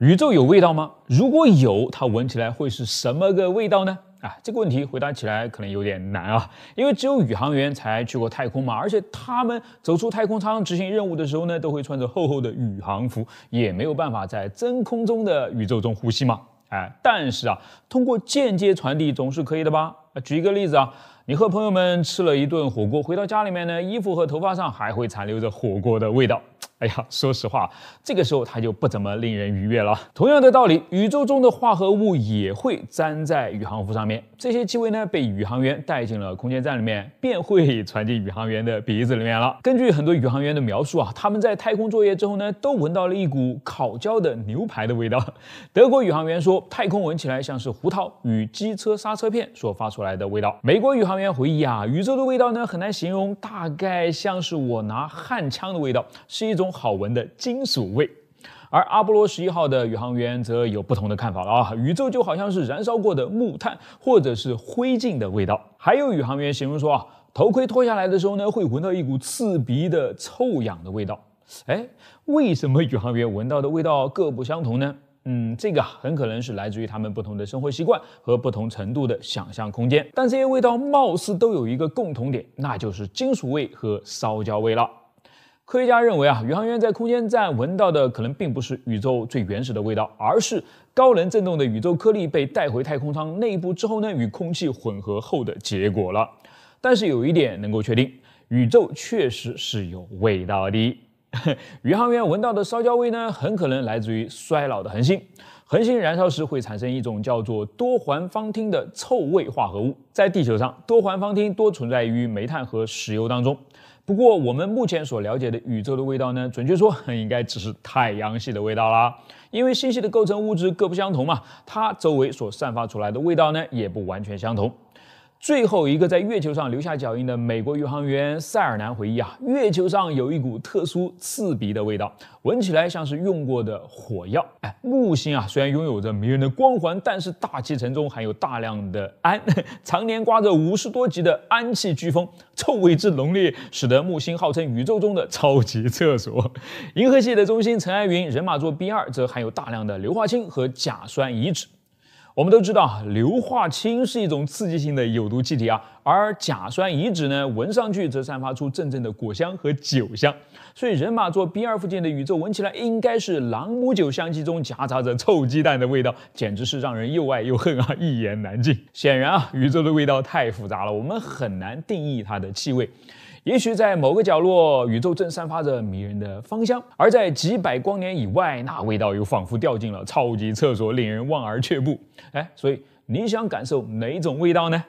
宇宙有味道吗？如果有，它闻起来会是什么个味道呢？啊，这个问题回答起来可能有点难啊，因为只有宇航员才去过太空嘛，而且他们走出太空舱执行任务的时候呢，都会穿着厚厚的宇航服，也没有办法在真空中的宇宙中呼吸嘛。哎，但是啊，通过间接传递总是可以的吧？举一个例子啊。你和朋友们吃了一顿火锅，回到家里面呢，衣服和头发上还会残留着火锅的味道。哎呀，说实话，这个时候它就不怎么令人愉悦了。同样的道理，宇宙中的化合物也会粘在宇航服上面。这些气味呢，被宇航员带进了空间站里面，便会 传进宇航员的鼻子里面了。根据很多宇航员的描述啊，他们在太空作业之后呢，都闻到了一股烤焦的牛排的味道。德国宇航员说，太空闻起来像是胡桃与机车刹车片所发出来的味道。美国宇航员回忆啊，宇宙的味道呢很难形容，大概像是我拿焊枪的味道，是一种。好闻的金属味，而阿波罗十一号的宇航员则有不同的看法了啊！宇宙就好像是燃烧过的木炭或者是灰烬的味道。还有宇航员形容说啊，头盔脱下来的时候呢，会闻到一股刺鼻的臭氧的味道。哎，为什么宇航员闻到的味道各不相同呢？嗯，这个很可能是来自于他们不同的生活习惯和不同程度的想象空间。但这些味道貌似都有一个共同点，那就是金属味和烧焦味了。科学家认为啊，宇航员在空间站闻到的可能并不是宇宙最原始的味道，而是高能振动的宇宙颗粒被带回太空舱内部之后呢，与空气混合后的结果了。但是有一点能够确定，宇宙确实是有味道的。宇航员闻到的烧焦味呢，很可能来自于衰老的恒星。恒星燃烧时会产生一种叫做多环芳烃的臭味化合物。在地球上，多环芳烃多存在于煤炭和石油当中。不过，我们目前所了解的宇宙的味道呢，准确说应该只是太阳系的味道啦。因为星系的构成物质各不相同嘛，它周围所散发出来的味道呢，也不完全相同。最后一个在月球上留下脚印的美国宇航员塞尔南回忆啊，月球上有一股特殊刺鼻的味道，闻起来像是用过的火药。哎，木星啊，虽然拥有着迷人的光环，但是大气层中含有大量的氨，常年刮着五十多级的氨气飓风，臭味之浓烈，使得木星号称宇宙中的超级厕所。银河系的中心尘埃云人马座 B 二则含有大量的硫化氢和甲酸乙酯。我们都知道，硫化氢是一种刺激性的有毒气体啊，而甲酸乙酯呢，闻上去则散发出阵阵的果香和酒香，所以人马座 B 二附近的宇宙闻起来应该是朗姆酒香气中夹杂着臭鸡蛋的味道，简直是让人又爱又恨啊，一言难尽。显然啊，宇宙的味道太复杂了，我们很难定义它的气味。也许在某个角落，宇宙正散发着迷人的芳香；而在几百光年以外，那味道又仿佛掉进了超级厕所，令人望而却步。哎，所以你想感受哪种味道呢？